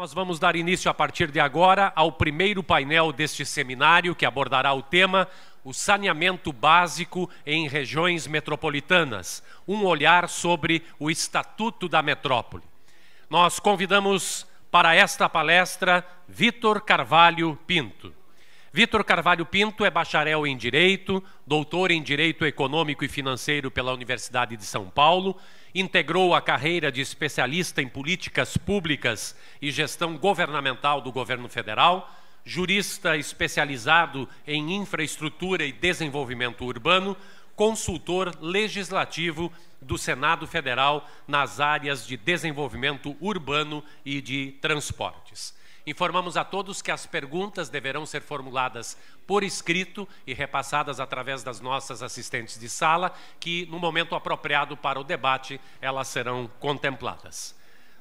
Nós vamos dar início a partir de agora ao primeiro painel deste seminário que abordará o tema o saneamento básico em regiões metropolitanas, um olhar sobre o Estatuto da Metrópole. Nós convidamos para esta palestra Vitor Carvalho Pinto. Vitor Carvalho Pinto é bacharel em Direito, doutor em Direito Econômico e Financeiro pela Universidade de São Paulo, integrou a carreira de especialista em políticas públicas e gestão governamental do governo federal, jurista especializado em infraestrutura e desenvolvimento urbano, consultor legislativo do Senado Federal nas áreas de desenvolvimento urbano e de transportes. Informamos a todos que as perguntas deverão ser formuladas por escrito e repassadas através das nossas assistentes de sala, que no momento apropriado para o debate elas serão contempladas.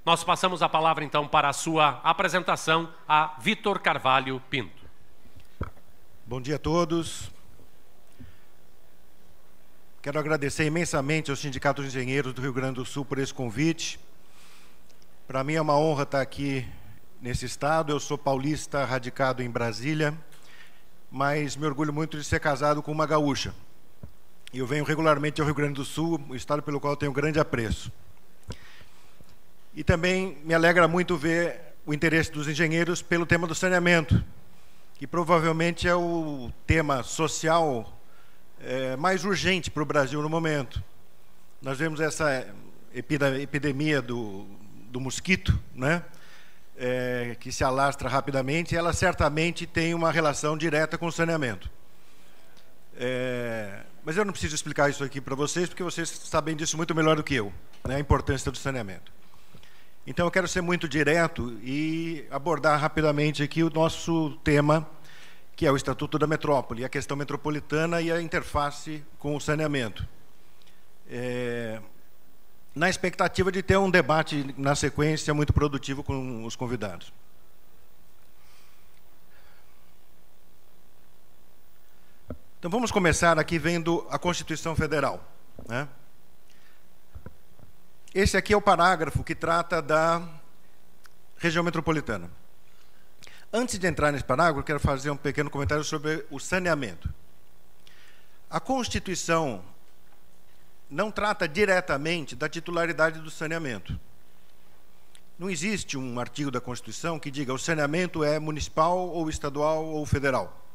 Nós passamos a palavra então para a sua apresentação a Vitor Carvalho Pinto. Bom dia a todos. Quero agradecer imensamente ao Sindicato de Engenheiros do Rio Grande do Sul por esse convite. Para mim é uma honra estar aqui nesse estado. Eu sou paulista, radicado em Brasília, mas me orgulho muito de ser casado com uma gaúcha. E eu venho regularmente ao Rio Grande do Sul, o estado pelo qual tenho grande apreço. E também me alegra muito ver o interesse dos engenheiros pelo tema do saneamento, que provavelmente é o tema social é, mais urgente para o Brasil no momento. Nós vemos essa epidemia do, do mosquito, né? É, que se alastra rapidamente, ela certamente tem uma relação direta com o saneamento. É, mas eu não preciso explicar isso aqui para vocês, porque vocês sabem disso muito melhor do que eu, né, a importância do saneamento. Então eu quero ser muito direto e abordar rapidamente aqui o nosso tema, que é o Estatuto da Metrópole, a questão metropolitana e a interface com o saneamento. É, na expectativa de ter um debate na sequência muito produtivo com os convidados. Então vamos começar aqui vendo a Constituição Federal. Né? Esse aqui é o parágrafo que trata da região metropolitana. Antes de entrar nesse parágrafo, quero fazer um pequeno comentário sobre o saneamento. A Constituição não trata diretamente da titularidade do saneamento. Não existe um artigo da Constituição que diga o saneamento é municipal ou estadual ou federal.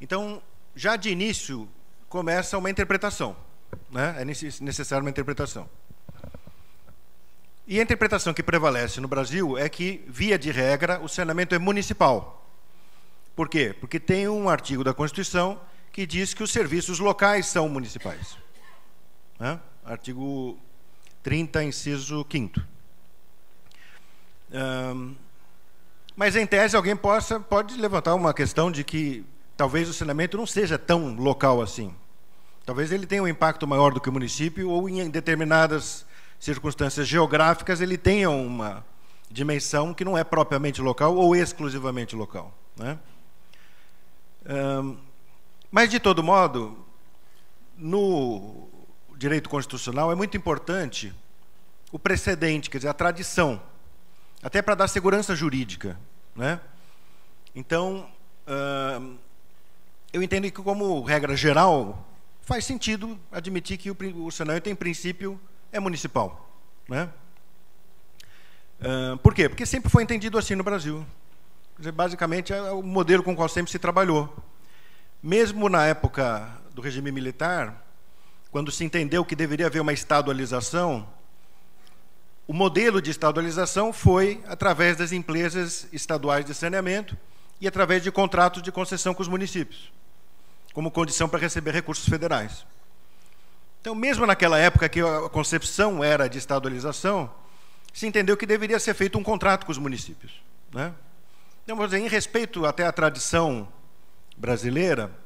Então, já de início, começa uma interpretação. Né? É necessária uma interpretação. E a interpretação que prevalece no Brasil é que, via de regra, o saneamento é municipal. Por quê? Porque tem um artigo da Constituição que diz que os serviços locais são municipais. Né? Artigo 30, inciso 5 um, mas, em tese, alguém possa, pode levantar uma questão de que talvez o saneamento não seja tão local assim. Talvez ele tenha um impacto maior do que o município, ou em determinadas circunstâncias geográficas ele tenha uma dimensão que não é propriamente local ou exclusivamente local. Né? Um, mas, de todo modo, no direito constitucional é muito importante o precedente, quer dizer, a tradição, até para dar segurança jurídica. Né? Então, uh, eu entendo que, como regra geral, faz sentido admitir que o, o saneamento, em princípio, é municipal. Né? Uh, por quê? Porque sempre foi entendido assim no Brasil. Dizer, basicamente, é o modelo com o qual sempre se trabalhou. Mesmo na época do regime militar, quando se entendeu que deveria haver uma estadualização, o modelo de estadualização foi através das empresas estaduais de saneamento e através de contratos de concessão com os municípios, como condição para receber recursos federais. Então, mesmo naquela época que a concepção era de estadualização, se entendeu que deveria ser feito um contrato com os municípios. Né? Então, vamos dizer, em respeito até à tradição brasileira,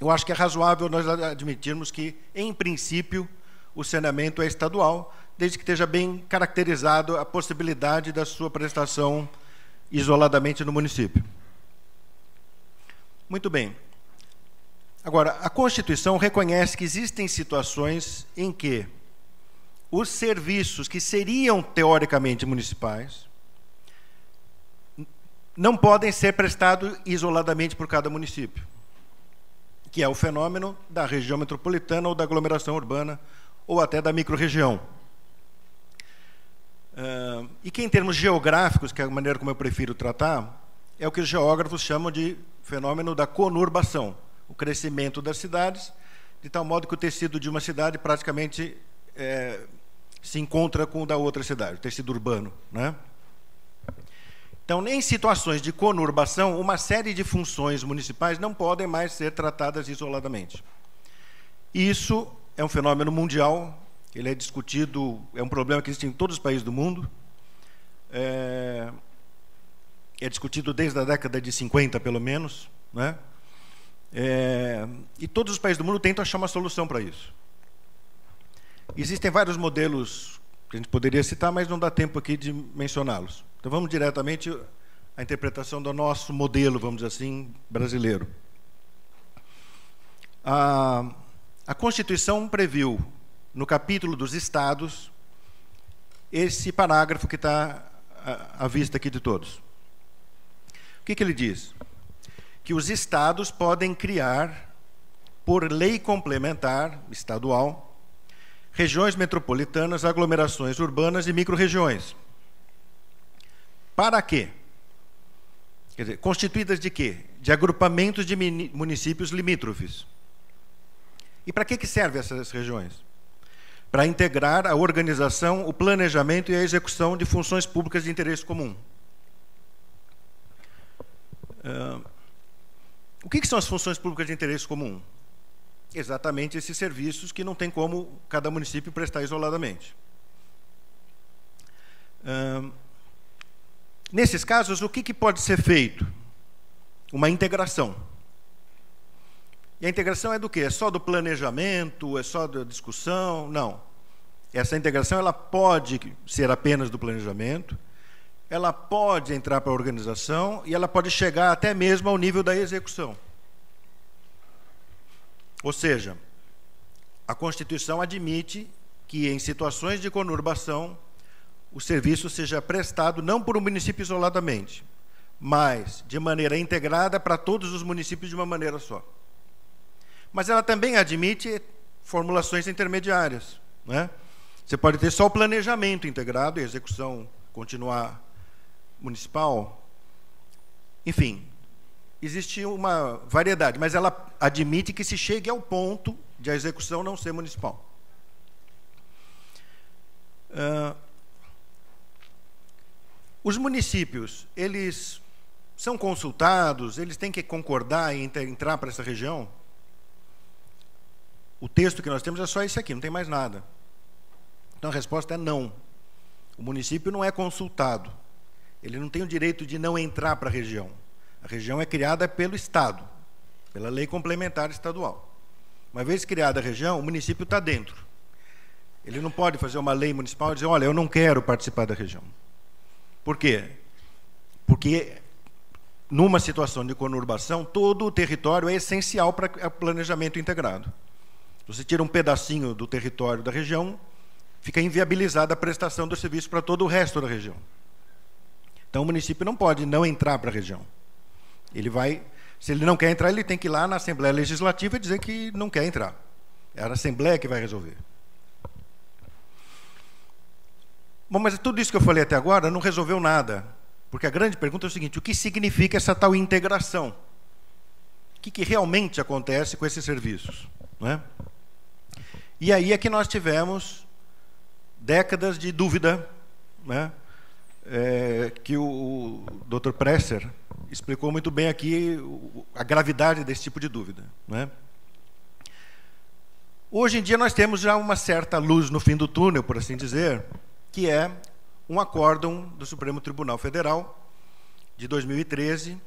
eu acho que é razoável nós admitirmos que, em princípio, o saneamento é estadual, desde que esteja bem caracterizado a possibilidade da sua prestação isoladamente no município. Muito bem. Agora, a Constituição reconhece que existem situações em que os serviços que seriam teoricamente municipais, não podem ser prestados isoladamente por cada município, que é o fenômeno da região metropolitana ou da aglomeração urbana ou até da microrregião. Uh, e que, em termos geográficos, que é a maneira como eu prefiro tratar, é o que os geógrafos chamam de fenômeno da conurbação, o crescimento das cidades, de tal modo que o tecido de uma cidade praticamente é, se encontra com o da outra cidade, o tecido urbano. Né? Então, em situações de conurbação, uma série de funções municipais não podem mais ser tratadas isoladamente. Isso é um fenômeno mundial ele é discutido, é um problema que existe em todos os países do mundo. É, é discutido desde a década de 50, pelo menos. Né? É, e todos os países do mundo tentam achar uma solução para isso. Existem vários modelos que a gente poderia citar, mas não dá tempo aqui de mencioná-los. Então vamos diretamente à interpretação do nosso modelo, vamos dizer assim, brasileiro. A, a Constituição previu no capítulo dos estados, esse parágrafo que está à vista aqui de todos. O que, que ele diz? Que os estados podem criar, por lei complementar estadual, regiões metropolitanas, aglomerações urbanas e microrregiões. Para quê? Quer dizer, constituídas de quê? De agrupamentos de municípios limítrofes. E para que, que servem essas regiões? para integrar a organização, o planejamento e a execução de funções públicas de interesse comum. Uh, o que, que, são as funções públicas de interesse comum? Exatamente esses serviços que não tem como cada município prestar isoladamente. Uh, nesses casos, o que, que pode ser feito? Uma integração. E a integração é do quê? É só do planejamento? É só da discussão? Não. Essa integração ela pode ser apenas do planejamento, ela pode entrar para a organização e ela pode chegar até mesmo ao nível da execução. Ou seja, a Constituição admite que em situações de conurbação o serviço seja prestado não por um município isoladamente, mas de maneira integrada para todos os municípios de uma maneira só. Mas ela também admite formulações intermediárias. Né? Você pode ter só o planejamento integrado e execução continuar municipal. Enfim, existe uma variedade, mas ela admite que se chegue ao ponto de a execução não ser municipal. Uh, os municípios, eles são consultados, eles têm que concordar em entrar para essa região? O texto que nós temos é só esse aqui, não tem mais nada. Então a resposta é não. O município não é consultado. Ele não tem o direito de não entrar para a região. A região é criada pelo Estado, pela lei complementar estadual. Uma vez criada a região, o município está dentro. Ele não pode fazer uma lei municipal e dizer: olha, eu não quero participar da região. Por quê? Porque numa situação de conurbação, todo o território é essencial para o planejamento integrado. Você tira um pedacinho do território da região, fica inviabilizada a prestação do serviço para todo o resto da região. Então o município não pode não entrar para a região. Ele vai, se ele não quer entrar, ele tem que ir lá na Assembleia Legislativa e dizer que não quer entrar. É a Assembleia que vai resolver. Bom, mas tudo isso que eu falei até agora não resolveu nada. Porque a grande pergunta é o seguinte: o que significa essa tal integração? O que, que realmente acontece com esses serviços? Não é? E aí é que nós tivemos décadas de dúvida, né? É, que o, o Dr. Presser explicou muito bem aqui a gravidade desse tipo de dúvida. Né? Hoje em dia nós temos já uma certa luz no fim do túnel, por assim dizer, que é um acórdão do Supremo Tribunal Federal de 2013,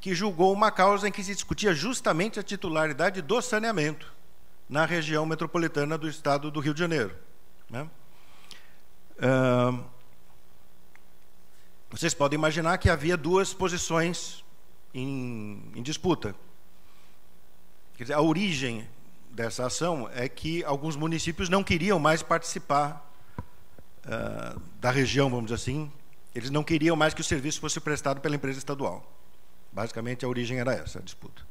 que julgou uma causa em que se discutia justamente a titularidade do saneamento na região metropolitana do estado do Rio de Janeiro. Né? Uh, vocês podem imaginar que havia duas posições em, em disputa. Quer dizer, a origem dessa ação é que alguns municípios não queriam mais participar uh, da região, vamos dizer assim, Eles não queriam mais que o serviço fosse prestado pela empresa estadual. Basicamente, a origem era essa, a disputa.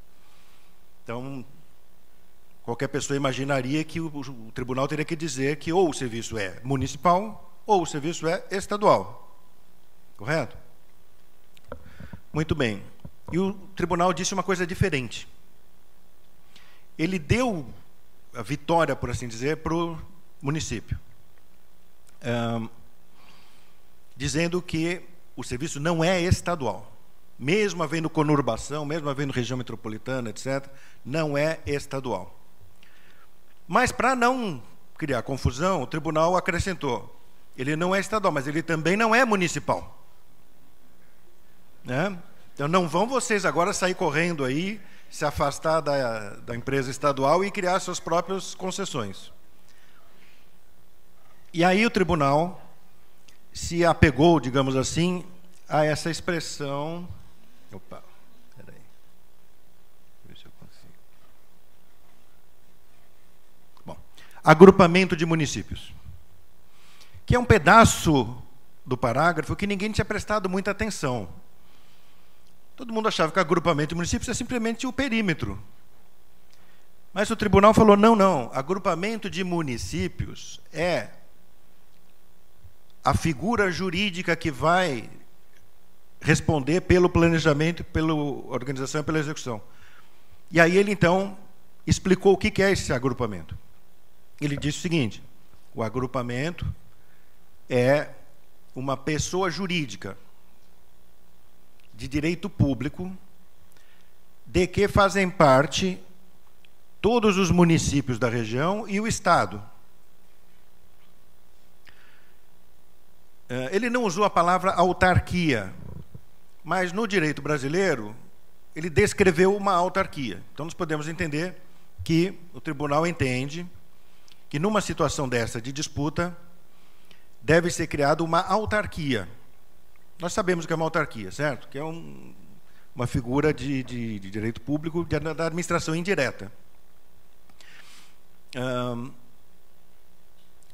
Então, qualquer pessoa imaginaria que o, o tribunal teria que dizer que ou o serviço é municipal ou o serviço é estadual. Correto? Muito bem. E o tribunal disse uma coisa diferente. Ele deu a vitória, por assim dizer, para o município. Um, dizendo que o serviço não é estadual. Mesmo havendo conurbação, mesmo havendo região metropolitana, etc., não é estadual. Mas, para não criar confusão, o tribunal acrescentou: ele não é estadual, mas ele também não é municipal. Né? Então, não vão vocês agora sair correndo aí, se afastar da, da empresa estadual e criar suas próprias concessões. E aí o tribunal se apegou, digamos assim, a essa expressão. Opa, peraí. Ver se eu consigo. Bom, agrupamento de municípios. Que é um pedaço do parágrafo que ninguém tinha prestado muita atenção. Todo mundo achava que agrupamento de municípios é simplesmente o perímetro. Mas o tribunal falou: não, não, agrupamento de municípios é a figura jurídica que vai responder pelo planejamento, pela organização e pela execução. E aí ele então explicou o que é esse agrupamento. Ele disse o seguinte: o agrupamento é uma pessoa jurídica de direito público de que fazem parte todos os municípios da região e o Estado. Eh, ele não usou a palavra autarquia, mas no direito brasileiro ele descreveu uma autarquia. Então nós podemos entender que o tribunal entende que numa situação dessa de disputa deve ser criada uma autarquia. Nós sabemos que é uma autarquia, certo? Que é um, uma figura de, de, de, direito público de, da administração indireta. Um,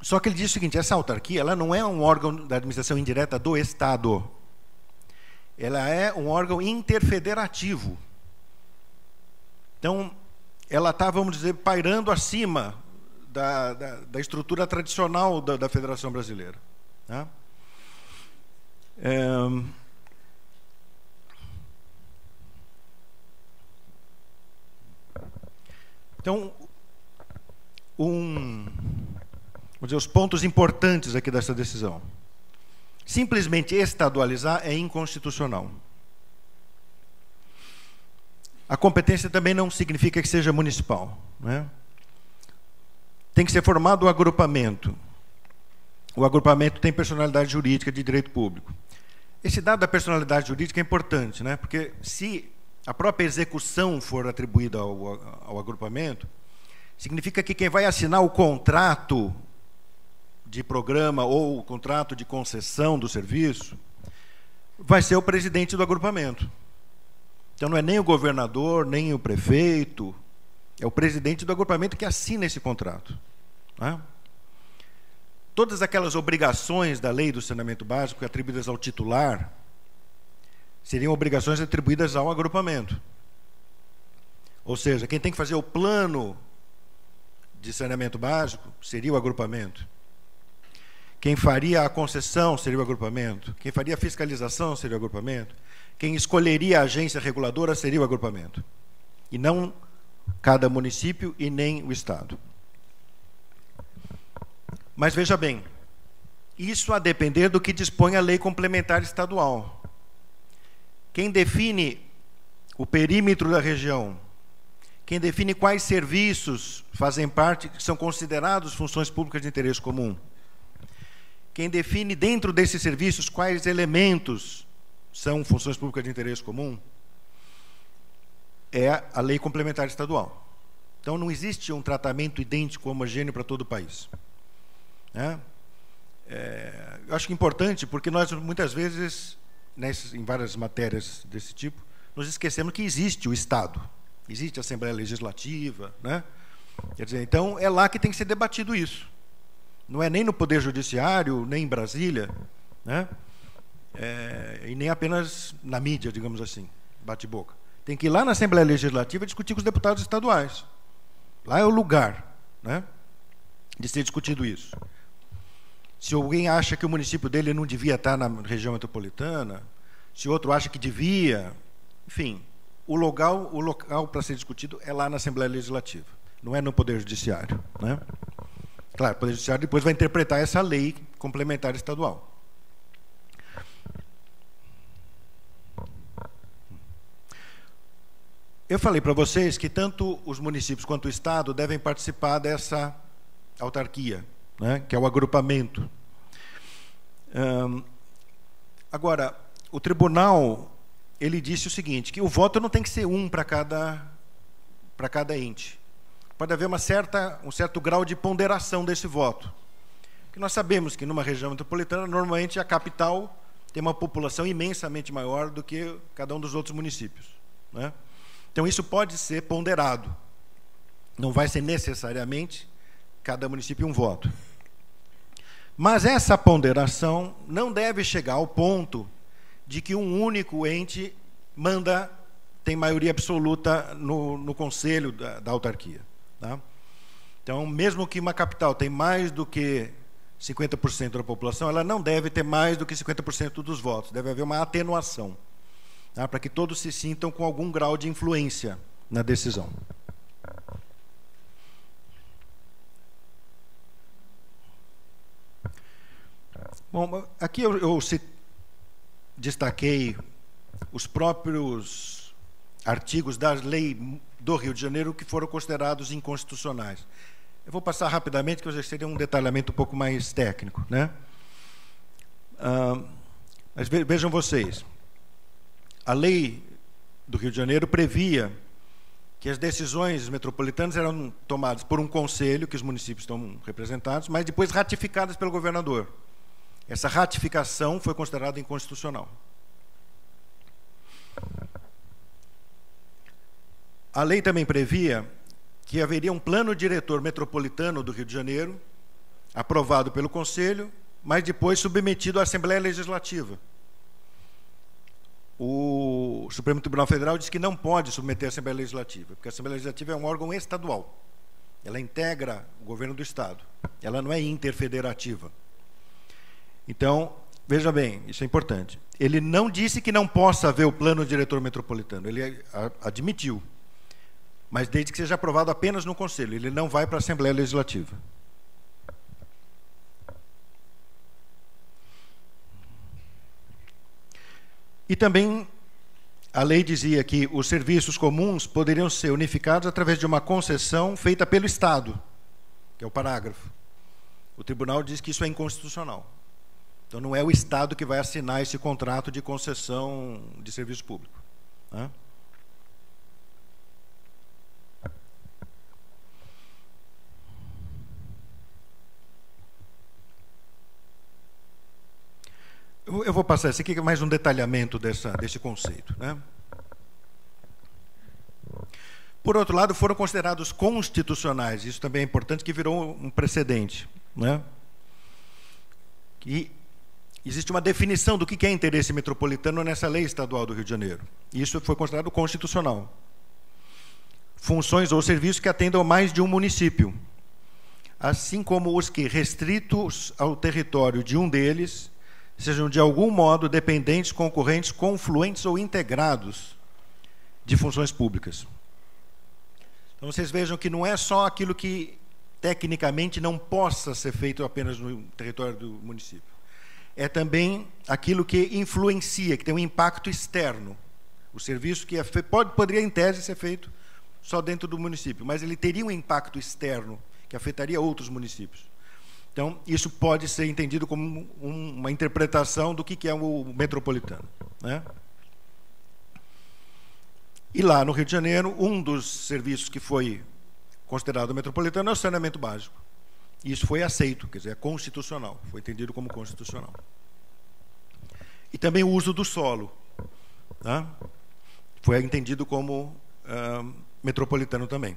só que ele diz o seguinte: essa autarquia ela não é um órgão da administração indireta do Estado. Ela é um órgão interfederativo. Então, ela está, vamos dizer, pairando acima da, da, da estrutura tradicional da, da Federação Brasileira. Tá? É... Então, um, dizer, os pontos importantes aqui dessa decisão. Simplesmente estadualizar é inconstitucional. A competência também não significa que seja municipal. Né? Tem que ser formado o um agrupamento. O agrupamento tem personalidade jurídica de direito público. Esse dado da personalidade jurídica é importante, né? porque se a própria execução for atribuída ao, ao agrupamento, significa que quem vai assinar o contrato de programa ou o contrato de concessão do serviço vai ser o presidente do agrupamento. Então não é nem o governador, nem o prefeito, é o presidente do agrupamento que assina esse contrato. Né? Todas aquelas obrigações da lei do saneamento básico atribuídas ao titular seriam obrigações atribuídas ao agrupamento. Ou seja, quem tem que fazer o plano de saneamento básico seria o agrupamento. Quem faria a concessão seria o agrupamento. Quem faria a fiscalização seria o agrupamento. Quem escolheria a agência reguladora seria o agrupamento. E não cada município e nem o Estado. Mas veja bem, isso a depender do que dispõe a lei complementar estadual. Quem define o perímetro da região, quem define quais serviços fazem parte, são considerados funções públicas de interesse comum, quem define dentro desses serviços quais elementos são funções públicas de interesse comum, é a lei complementar estadual. Então não existe um tratamento idêntico homogêneo para todo o país. Né? É, eu acho que é importante, porque nós muitas vezes, nessas, em várias matérias desse tipo, nos esquecemos que existe o Estado, existe a Assembleia Legislativa, né? Quer dizer, então é lá que tem que ser debatido isso. Não é nem no Poder Judiciário, nem em Brasília, né? é, e nem apenas na mídia, digamos assim, bate-boca. Tem que ir lá na Assembleia Legislativa discutir com os deputados estaduais. Lá é o lugar né, de ser discutido isso. Se alguém acha que o município dele não devia estar na região metropolitana, se outro acha que devia, enfim, o local, o local para ser discutido é lá na Assembleia Legislativa, não é no Poder Judiciário. Né? Claro, o Poder Judiciário depois vai interpretar essa lei complementar estadual. Eu falei para vocês que tanto os municípios quanto o Estado devem participar dessa autarquia, né, que é o agrupamento. agora, o tribunal ele disse o seguinte, que o voto não tem que ser um para cada para cada ente. Pode haver uma certa um certo grau de ponderação desse voto. Que nós sabemos que numa região metropolitana normalmente a capital tem uma população imensamente maior do que cada um dos outros municípios, né? Então, isso pode ser ponderado. Não vai ser necessariamente cada município um voto. Mas essa ponderação não deve chegar ao ponto de que um único ente manda, tem maioria absoluta no, no conselho da, da autarquia. Tá? Então, mesmo que uma capital tenha mais do que 50% da população, ela não deve ter mais do que 50% dos votos. Deve haver uma atenuação tá? para que todos se sintam com algum grau de influência na decisão. Bom, aqui eu, eu destaquei os próprios artigos da lei do Rio de Janeiro que foram considerados inconstitucionais. Eu vou passar rapidamente, que hoje seria um detalhamento um pouco mais técnico. Né? Ah, mas vejam vocês, a lei do Rio de Janeiro previa que as decisões metropolitanas eram tomadas por um conselho, que os municípios estão representados, mas depois ratificadas pelo governador. Essa ratificação foi considerada inconstitucional. A lei também previa que haveria um plano diretor metropolitano do Rio de Janeiro, aprovado pelo Conselho, mas depois submetido à Assembleia Legislativa o Supremo Tribunal Federal diz que não pode submeter a Assembleia Legislativa, porque a Assembleia Legislativa é um órgão estadual. Ela integra o governo do Estado. Ela não é interfederativa. Então, veja bem, isso é importante. Ele não disse que não possa haver o plano diretor metropolitano, ele admitiu. Mas desde que seja aprovado apenas no Conselho, ele não vai para a Assembleia Legislativa. E também a lei dizia que os serviços comuns poderiam ser unificados através de uma concessão feita pelo Estado, que é o parágrafo. O tribunal diz que isso é inconstitucional. Então não é o Estado que vai assinar esse contrato de concessão de serviço público. Né? Eu vou passar esse aqui, que é mais um detalhamento dessa, desse conceito. Né? Por outro lado, foram considerados constitucionais, isso também é importante, que virou um precedente. Né? Que existe uma definição do que é interesse metropolitano nessa lei estadual do Rio de Janeiro. Isso foi considerado constitucional. Funções ou serviços que atendam mais de um município, assim como os que, restritos ao território de um deles, sejam de algum modo dependentes, concorrentes, confluentes ou integrados de funções públicas. Então vocês vejam que não é só aquilo que tecnicamente não possa ser feito apenas no território do município. É também aquilo que influencia, que tem um impacto externo. O serviço que é pode, poderia, em tese, ser feito só dentro do município, mas ele teria um impacto externo que afetaria outros municípios. Então, isso pode ser entendido como um, uma interpretação do que, que é o metropolitano. Né? E lá no Rio de Janeiro, um dos serviços que foi considerado metropolitano é o saneamento básico. Isso foi aceito, quer dizer, é constitucional, foi entendido como constitucional. E também o uso do solo. Né? Foi entendido como uh, metropolitano também.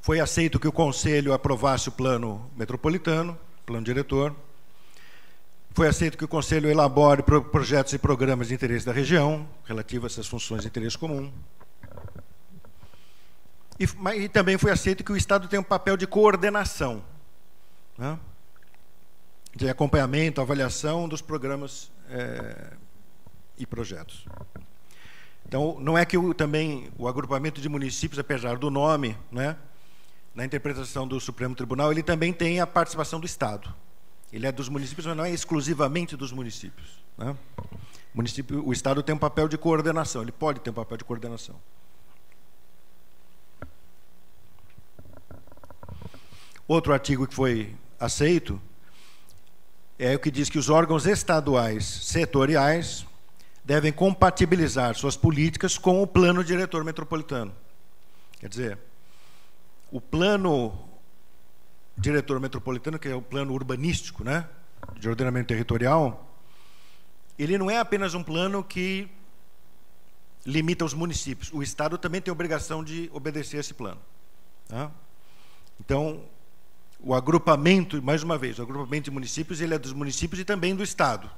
Foi aceito que o Conselho aprovasse o plano metropolitano, plano diretor. Foi aceito que o Conselho elabore projetos e programas de interesse da região, relativos a essas funções de interesse comum. E, mas, e também foi aceito que o Estado tem um papel de coordenação, né? de acompanhamento, avaliação dos programas é, e projetos. Então, não é que o, também o agrupamento de municípios, apesar do nome, né, na interpretação do Supremo Tribunal, ele também tem a participação do Estado. Ele é dos municípios, mas não é exclusivamente dos municípios. Né? O, município, o Estado tem um papel de coordenação, ele pode ter um papel de coordenação. Outro artigo que foi aceito é o que diz que os órgãos estaduais setoriais devem compatibilizar suas políticas com o plano diretor metropolitano. Quer dizer, o plano diretor metropolitano, que é o plano urbanístico, né, de ordenamento territorial, ele não é apenas um plano que limita os municípios. O Estado também tem obrigação de obedecer a esse plano. Tá? Então, o agrupamento, mais uma vez, o agrupamento de municípios, ele é dos municípios e também do Estado.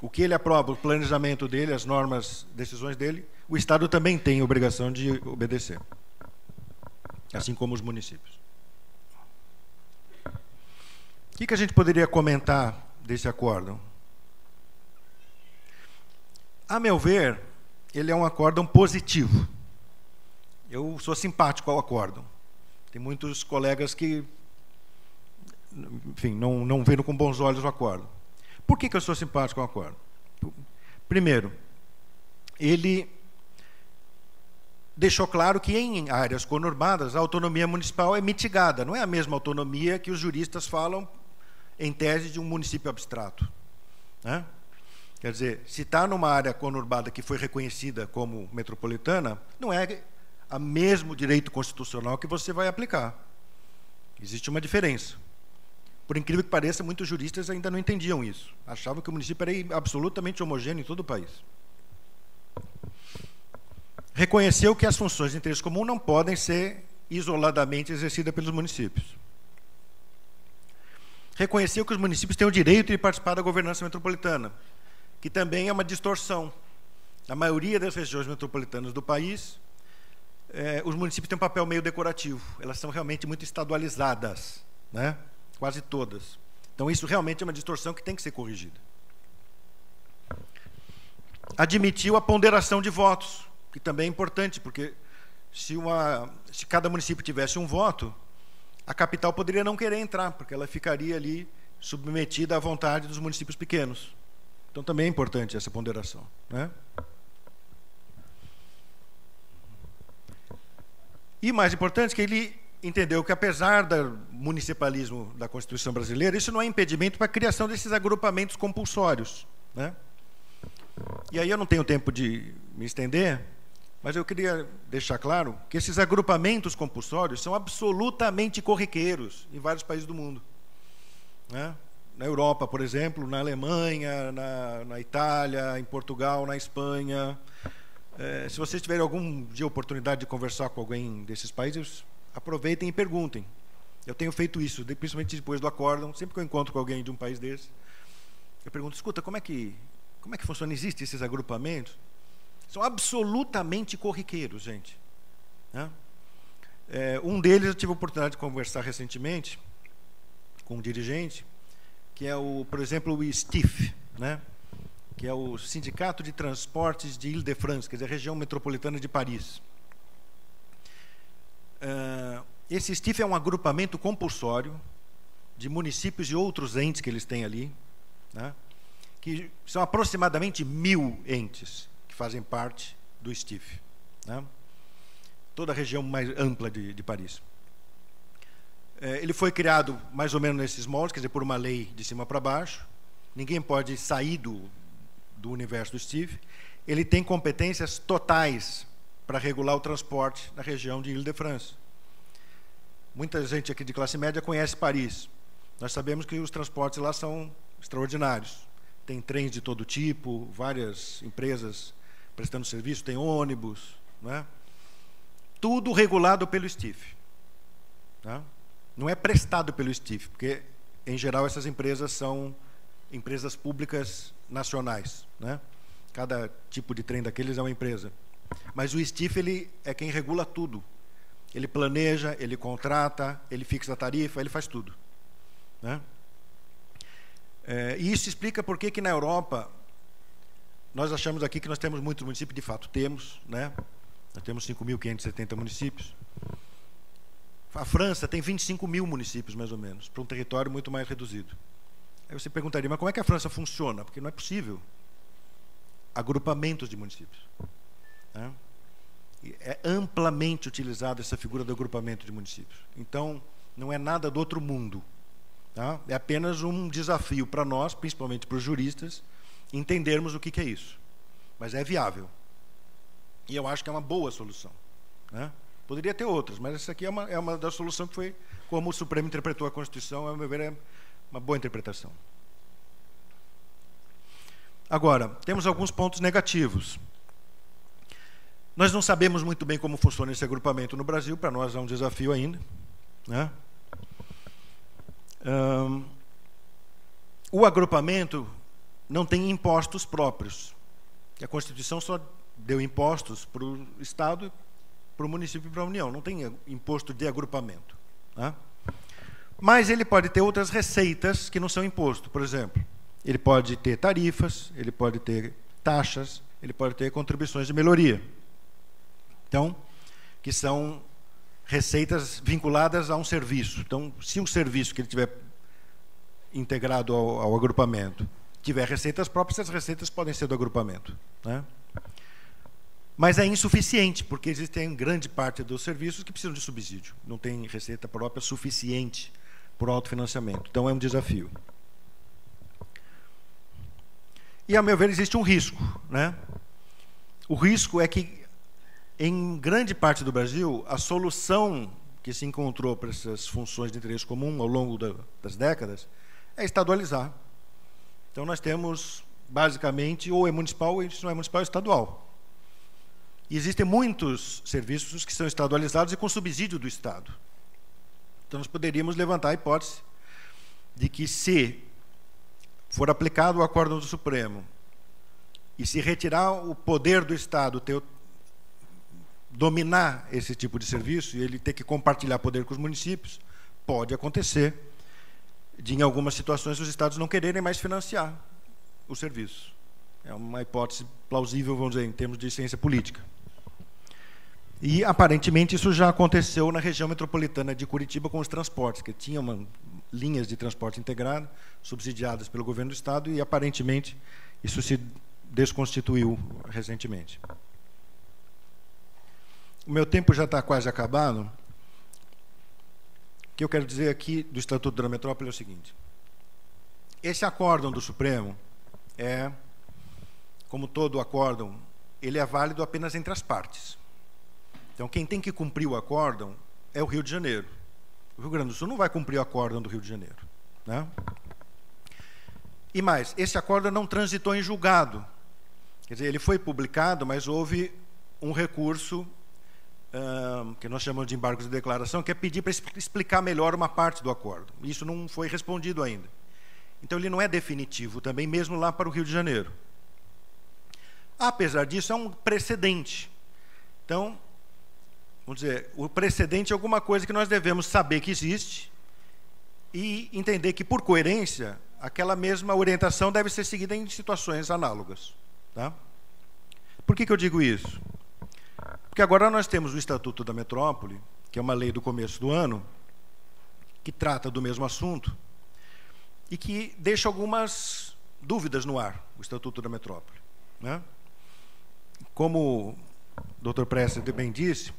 O que ele aprova, o planejamento dele, as normas, decisões dele, o Estado também tem obrigação de obedecer. Assim como os municípios. O que, que a gente poderia comentar desse acórdão? A meu ver, ele é um acórdão positivo. Eu sou simpático ao acórdão. Tem muitos colegas que, enfim, não, não viram com bons olhos o acordo. Por que, que eu sou simpático com o acordo? Primeiro, ele deixou claro que em áreas conurbadas a autonomia municipal é mitigada, não é a mesma autonomia que os juristas falam em tese de um município abstrato. Né? Quer dizer, se está numa área conurbada que foi reconhecida como metropolitana, não é a mesmo direito constitucional que você vai aplicar. Existe uma diferença. Por incrível que pareça, muitos juristas ainda não entendiam isso. Achavam que o município era absolutamente homogêneo em todo o país. Reconheceu que as funções de interesse comum não podem ser isoladamente exercidas pelos municípios. Reconheceu que os municípios têm o direito de participar da governança metropolitana, que também é uma distorção. A maioria das regiões metropolitanas do país é, os municípios têm um papel meio decorativo. Elas são realmente muito estadualizadas, né? quase todas. Então, isso realmente é uma distorção que tem que ser corrigida. Admitiu a ponderação de votos, que também é importante, porque se, uma, se cada município tivesse um voto, a capital poderia não querer entrar, porque ela ficaria ali submetida à vontade dos municípios pequenos. Então, também é importante essa ponderação. Né? E mais importante, que ele entendeu que, apesar do municipalismo da Constituição brasileira, isso não é impedimento para a criação desses agrupamentos compulsórios. Né? E aí eu não tenho tempo de me estender, mas eu queria deixar claro que esses agrupamentos compulsórios são absolutamente corriqueiros em vários países do mundo. Né? Na Europa, por exemplo, na Alemanha, na, na Itália, em Portugal, na Espanha, é, se vocês tiverem algum dia oportunidade de conversar com alguém desses países, aproveitem e perguntem. Eu tenho feito isso, principalmente depois do acórdão, sempre que eu encontro com alguém de um país desse, eu pergunto: escuta, como é que como é que funciona? Existem esses agrupamentos? São absolutamente corriqueiros, gente. Né? É, um deles eu tive a oportunidade de conversar recentemente com um dirigente, que é o, por exemplo, o STIF, né? Que é o Sindicato de Transportes de Ile-de-France, quer dizer, a região metropolitana de Paris. Uh, esse STIF é um agrupamento compulsório de municípios e outros entes que eles têm ali, né, que são aproximadamente mil entes que fazem parte do STIF. Né, toda a região mais ampla de, de Paris. É, ele foi criado mais ou menos nesses moldes, quer dizer, por uma lei de cima para baixo. Ninguém pode sair do, do universo do Steve, ele tem competências totais para regular o transporte na região de Ile-de-France. Muita gente aqui de classe média conhece Paris. Nós sabemos que os transportes lá são extraordinários. Tem trens de todo tipo, várias empresas prestando serviço, tem ônibus, não é? tudo regulado pelo STIF. Tá? Não é prestado pelo STIF, porque em geral, essas empresas são empresas públicas nacionais. Né? Cada tipo de trem daqueles é uma empresa. Mas o STIF ele é quem regula tudo. Ele planeja, ele contrata, ele fixa a tarifa, ele faz tudo. Né? É, e isso explica por que, que na Europa nós achamos aqui que nós temos muitos municípios, de fato temos, né? nós temos 5.570 municípios. A França tem 25 mil municípios, mais ou menos, para um território muito mais reduzido. Aí você perguntaria, mas como é que a França funciona? Porque não é possível agrupamentos de municípios. Né? É amplamente utilizada essa figura do agrupamento de municípios. Então, não é nada do outro mundo. Tá? É apenas um desafio para nós, principalmente para os juristas, entendermos o que, que, é isso. Mas é viável. E eu acho que é uma boa solução. Né? Poderia ter outras, mas essa aqui é uma, é uma das soluções que foi como o Supremo interpretou a Constituição, a meu ver, é uma boa interpretação. Agora, temos alguns pontos negativos. Nós não sabemos muito bem como funciona esse agrupamento no Brasil, para nós é um desafio ainda. Né? Um, o agrupamento não tem impostos próprios. A Constituição só deu impostos para o Estado, para o município e para a União. Não tem imposto de agrupamento. Né? Mas ele pode ter outras receitas que não são imposto. Por exemplo, ele pode ter tarifas, ele pode ter taxas, ele pode ter contribuições de melhoria. Então, que são receitas vinculadas a um serviço. Então, se um serviço que ele tiver integrado ao, ao agrupamento tiver receitas próprias, as receitas podem ser do agrupamento. Né? Mas é insuficiente, porque existem grande parte dos serviços que precisam de subsídio. Não tem receita própria suficiente o autofinanciamento. Então é um desafio. E, a meu ver, existe um risco. Né? O risco é que em grande parte do Brasil, a solução que se encontrou para essas funções de interesse comum ao longo da, das décadas é estadualizar. Então, nós temos, basicamente, ou é municipal, ou se não é municipal, é estadual. E existem muitos serviços que são estadualizados e com subsídio do Estado. Então, nós poderíamos levantar a hipótese de que, se for aplicado o acórdão do Supremo e se retirar o poder do Estado ter dominar esse tipo de serviço e ele ter que compartilhar poder com os municípios, pode acontecer de, em algumas situações, os estados não quererem mais financiar o serviço. É uma hipótese plausível, vamos dizer, em termos de ciência política. E, aparentemente, isso já aconteceu na região metropolitana de Curitiba com os transportes, que tinha uma, linhas de transporte integrado, subsidiadas pelo governo do Estado, e, aparentemente, isso se desconstituiu recentemente. O meu tempo já está quase acabando. O que eu quero dizer aqui do Estatuto da Metrópole é o seguinte: esse acórdão do Supremo é, como todo acórdão, ele é válido apenas entre as partes. Então, quem tem que cumprir o acórdão é o Rio de Janeiro. O Rio Grande do Sul não vai cumprir o acórdão do Rio de Janeiro. Né? E mais, esse acórdão não transitou em julgado. Quer dizer, ele foi publicado, mas houve um recurso que nós chamamos de embargos de declaração, que é pedir para explicar melhor uma parte do acordo. Isso não foi respondido ainda. Então ele não é definitivo também, mesmo lá para o Rio de Janeiro. Apesar disso, é um precedente. Então, vamos dizer, o precedente é alguma coisa que nós devemos saber que existe e entender que, por coerência, aquela mesma orientação deve ser seguida em situações análogas. Tá? Por que, que eu digo isso? Porque agora nós temos o Estatuto da Metrópole, que é uma lei do começo do ano, que trata do mesmo assunto e que deixa algumas dúvidas no ar, o Estatuto da Metrópole. Né? Como o Dr. Prestes bem disse,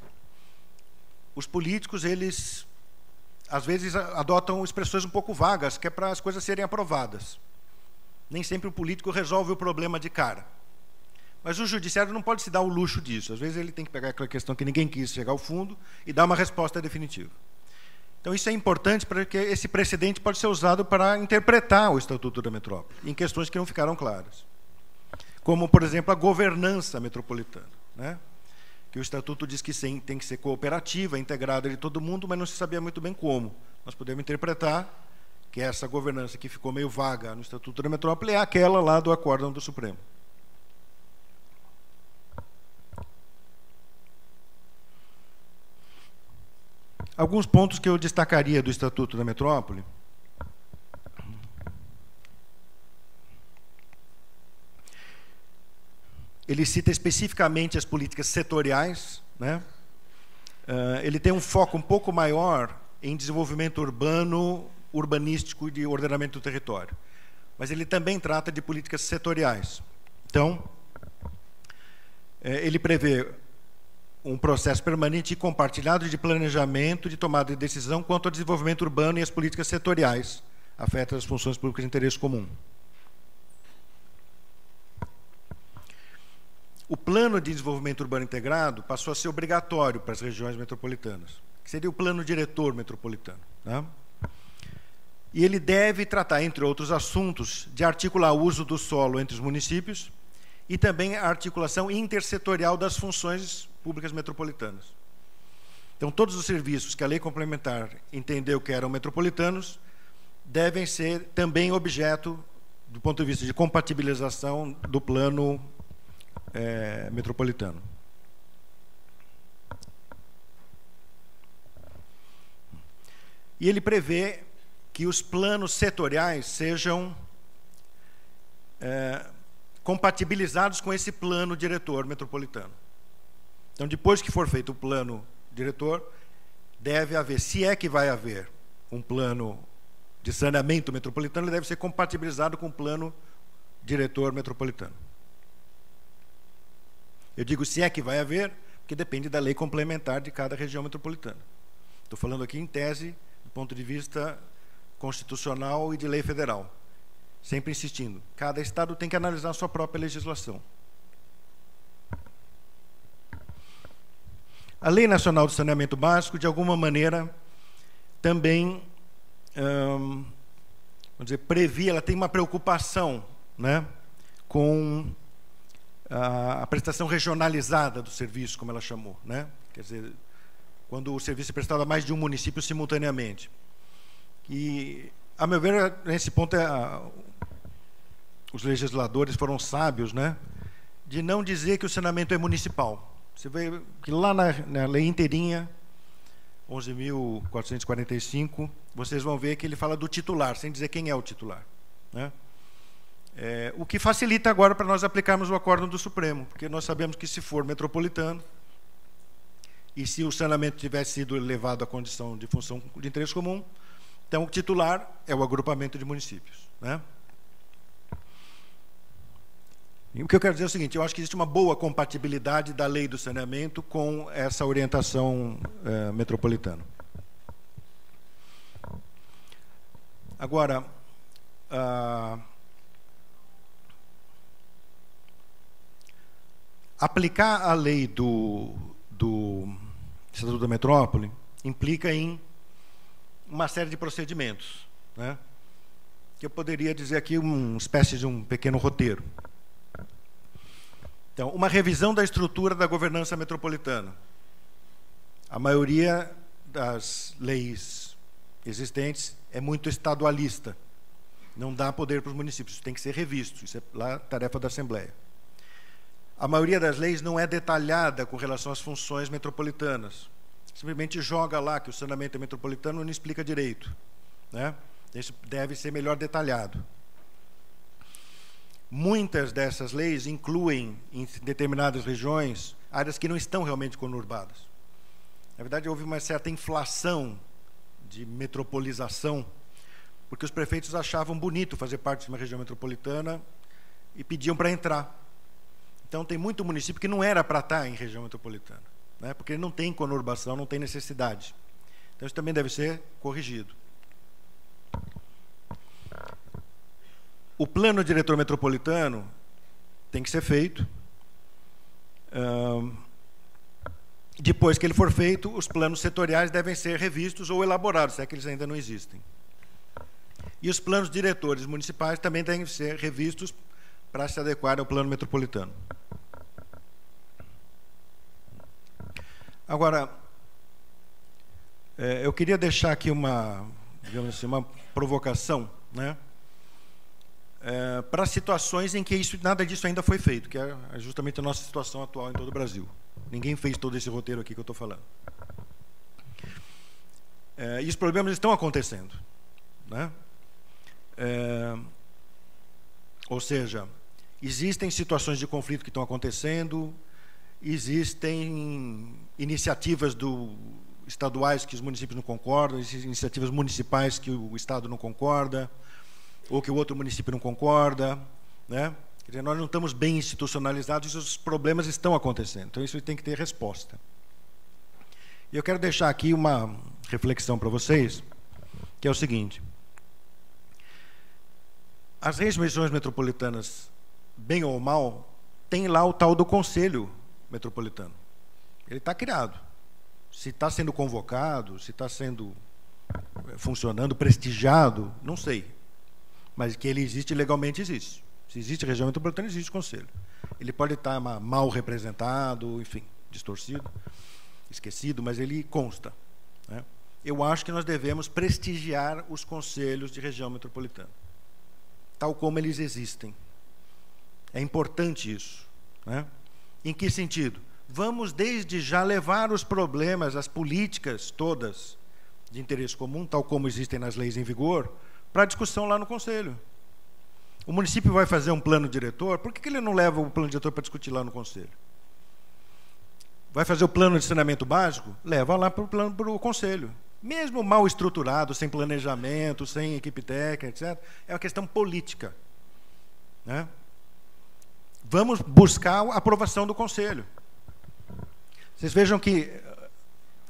os políticos, eles, às vezes, adotam expressões um pouco vagas, que é para as coisas serem aprovadas. Nem sempre o político resolve o problema de cara. Mas o judiciário não pode se dar o luxo disso. Às vezes ele tem que pegar aquela questão que ninguém quis chegar ao fundo e dar uma resposta definitiva. Então isso é importante porque esse precedente pode ser usado para interpretar o Estatuto da Metrópole em questões que não ficaram claras. Como, por exemplo, a governança metropolitana. Né? Que o Estatuto diz que sim, tem que ser cooperativa, integrada de todo mundo, mas não se sabia muito bem como. Nós podemos interpretar que é essa governança que ficou meio vaga no Estatuto da Metrópole, é aquela lá do Acórdão do Supremo. Alguns pontos que eu destacaria do Estatuto da Metrópole. Ele cita especificamente as políticas setoriais, né? Uh, ele tem um foco um pouco maior em desenvolvimento urbano, urbanístico e de ordenamento do território. Mas ele também trata de políticas setoriais. Então, é, ele prevê um processo permanente e compartilhado de planejamento de tomada de decisão quanto ao desenvolvimento urbano e as políticas setoriais afetam as funções públicas de interesse comum. O plano de desenvolvimento urbano integrado passou a ser obrigatório para as regiões metropolitanas, que seria o plano diretor metropolitano. Né? E ele deve tratar, entre outros assuntos, de articular o uso do solo entre os municípios e também a articulação intersetorial das funções públicas metropolitanas. Então, todos os serviços que a lei complementar entendeu que eram metropolitanos devem ser também objeto, do ponto de vista de compatibilização do plano é, metropolitano. E ele prevê que os planos setoriais sejam é, compatibilizados com esse plano diretor metropolitano. Então, depois que for feito o plano diretor, deve haver, se é que vai haver um plano de saneamento metropolitano, ele deve ser compatibilizado com o plano diretor metropolitano. Eu digo se é que vai haver, porque depende da lei complementar de cada região metropolitana. Estou falando aqui em tese, do ponto de vista constitucional e de lei federal. Sempre insistindo, cada estado tem que analisar a sua própria legislação. A Lei Nacional do Saneamento Básico, de alguma maneira, também hum, vamos dizer, previa, ela tem uma preocupação né, com a, prestação regionalizada do serviço, como ela chamou. Né? Quer dizer, quando o serviço é prestado a mais de um município simultaneamente. E, a meu ver, nesse ponto, é, os legisladores foram sábios né, de não dizer que o saneamento é municipal você vê que lá na, na lei inteirinha, 11.445, vocês vão ver que ele fala do titular, sem dizer quem é o titular. Né? É, o que facilita agora para nós aplicarmos o acórdão do Supremo, porque nós sabemos que se for metropolitano, e se o saneamento tivesse sido elevado à condição de função de interesse comum, então o titular é o agrupamento de municípios. Né? E o que eu quero dizer é o seguinte: eu acho que existe uma boa compatibilidade da lei do saneamento com essa orientação é, metropolitana. Agora, aplicar a lei do, do Estatuto da Metrópole implica em uma série de procedimentos, né? que eu poderia dizer aqui uma espécie de um pequeno roteiro. Então, uma revisão da estrutura da governança metropolitana. A maioria das leis existentes é muito estadualista. Não dá poder para os municípios, isso tem que ser revisto, isso é lá tarefa da Assembleia. A maioria das leis não é detalhada com relação às funções metropolitanas. Simplesmente joga lá que o saneamento é metropolitano não explica direito. Né? Isso deve ser melhor detalhado. Muitas dessas leis incluem, em determinadas regiões, áreas que não estão realmente conurbadas. Na verdade, houve uma certa inflação de metropolização, porque os prefeitos achavam bonito fazer parte de uma região metropolitana e pediam para entrar. Então, tem muito município que não era para estar em região metropolitana, né? porque não tem conurbação, não tem necessidade. Então, isso também deve ser corrigido. O plano diretor metropolitano tem que ser feito. depois que ele for feito, os planos setoriais devem ser revistos ou elaborados, se é que eles ainda não existem. E os planos diretores municipais também devem ser revistos para se adequar ao plano metropolitano. Agora, é, eu queria deixar aqui uma digamos assim, uma provocação, né? É, para situações em que isso, nada disso ainda foi feito, que é justamente a nossa situação atual em todo o Brasil. Ninguém fez todo esse roteiro aqui que eu estou falando. É, e os problemas estão acontecendo. Né? É, ou seja, existem situações de conflito que estão acontecendo, existem iniciativas do, estaduais que os municípios não concordam, existem iniciativas municipais que o Estado não concorda, ou que o outro município não concorda. Né? Dizer, nós não estamos bem institucionalizados e os problemas estão acontecendo. Então, isso tem que ter resposta. E eu quero deixar aqui uma reflexão para vocês, que é o seguinte. As regiões metropolitanas, bem ou mal, têm lá o tal do Conselho Metropolitano. Ele está criado. Se está sendo convocado, se está sendo eh, funcionando, prestigiado, não sei. Mas que ele existe legalmente, existe. Se existe região metropolitana, existe conselho. Ele pode estar mal representado, enfim, distorcido, esquecido, mas ele consta. Né? Eu acho que nós devemos prestigiar os conselhos de região metropolitana, tal como eles existem. É importante isso. Né? Em que sentido? Vamos desde já levar os problemas, as políticas todas de interesse comum, tal como existem nas leis em vigor, para discussão lá no Conselho. O município vai fazer um plano diretor, por que, que ele não leva o plano diretor para discutir lá no Conselho? Vai fazer o plano de saneamento básico? Leva lá para o plano para o Conselho. Mesmo mal estruturado, sem planejamento, sem equipe técnica, etc., é uma questão política. Né? Vamos buscar a aprovação do Conselho. Vocês vejam que,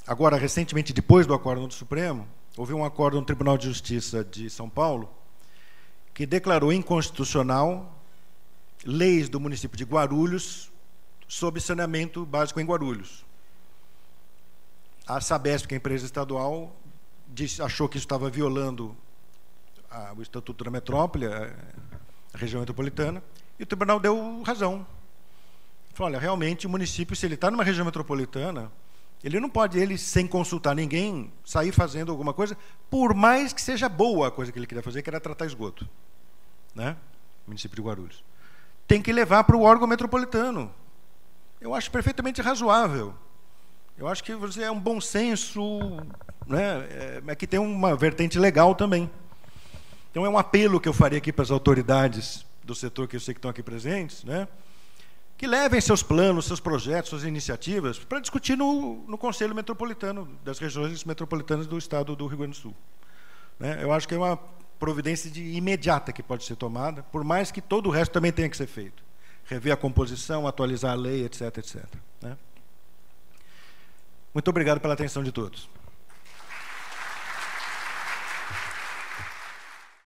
agora, recentemente, depois do acórdão do Supremo, houve um acórdão no Tribunal de Justiça de São Paulo que declarou inconstitucional leis do município de Guarulhos sobre saneamento básico em Guarulhos. A Sabesp, que é a empresa estadual, disse, achou que isso estava violando a, o Estatuto da Metrópole, a, a região metropolitana, e o tribunal deu razão. Falou, olha, realmente o município, se ele está numa região metropolitana, ele não pode, ele, sem consultar ninguém, sair fazendo alguma coisa, por mais que seja boa a coisa que ele queria fazer, que era tratar esgoto. Né? Município de Guarulhos. Tem que levar para o órgão metropolitano. Eu acho perfeitamente razoável. Eu acho que você é um bom senso, né? é, é que tem uma vertente legal também. Então é um apelo que eu faria aqui para as autoridades do setor que eu sei que estão aqui presentes, né? que levem seus planos, seus projetos, suas iniciativas para discutir no, no Conselho Metropolitano das regiões metropolitanas do Estado do Rio Grande do Sul. Né? Eu acho que é uma providência de, imediata que pode ser tomada, por mais que todo o resto também tenha que ser feito. Rever a composição, atualizar a lei, etc, etc. Né? Muito obrigado pela atenção de todos.